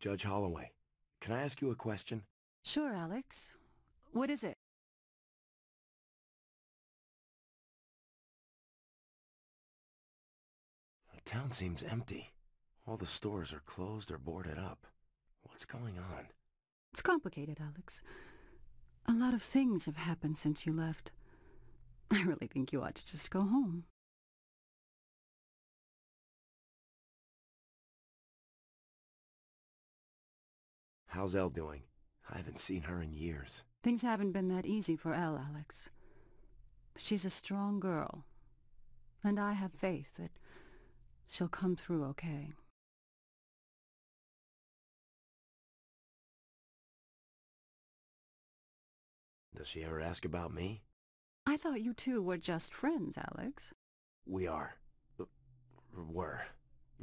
Judge Holloway, can I ask you a question? Sure, Alex. What is it? The town seems empty. All the stores are closed or boarded up. What's going on? It's complicated, Alex. A lot of things have happened since you left. I really think you ought to just go home. How's Elle doing? I haven't seen her in years. Things haven't been that easy for Elle, Alex. She's a strong girl, and I have faith that she'll come through okay. Does she ever ask about me? I thought you two were just friends, Alex. We are. Were.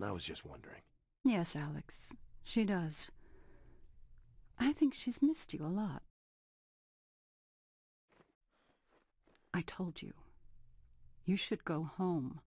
I was just wondering. Yes, Alex, she does. I think she's missed you a lot. I told you. You should go home.